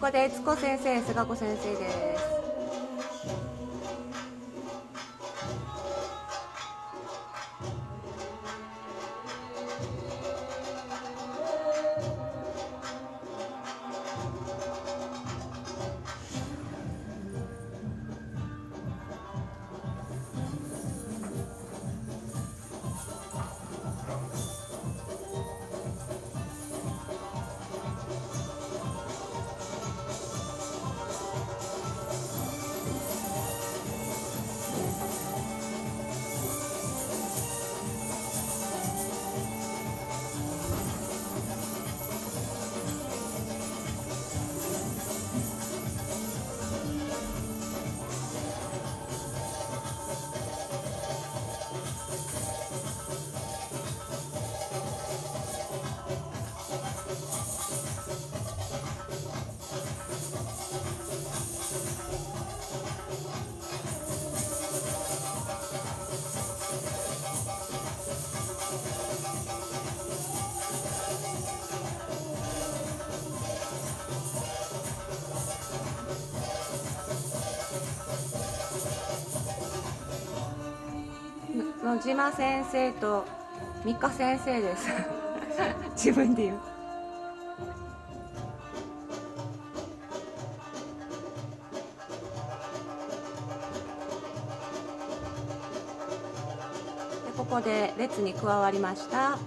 こで悦子先生菅子先生です。野島先生と三日先生です。自分で言う。ここで列に加わりました。